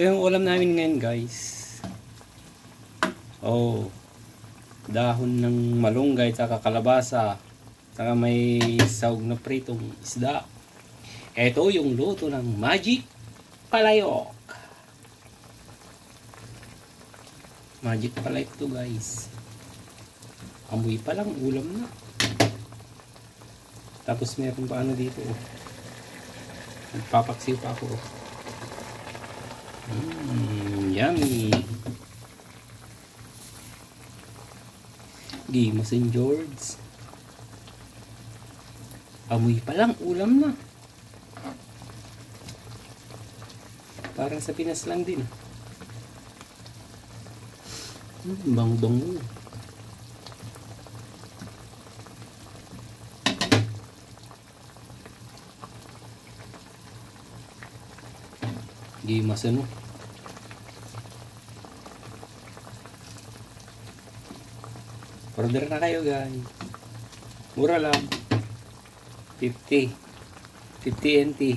Ito yung ulam namin ngayon guys. Oh. Dahon ng malunggay at kalabasa. Saka may sahog na pritong isda. Ito yung luto ng Magic Palayok. Magic Palayok to guys. Amoy pa lang, ulam na. Tapos meron pa ano dito. Oh. Nagpapaksiw pa ako. Mmm, yummy. Game St. George. Amoy pa lang, ulam na. Parang sa Pinas lang din. Hmm, bang-bango. Game mas ano. Order na kayo guys. Mura lang. 50. 50 NT.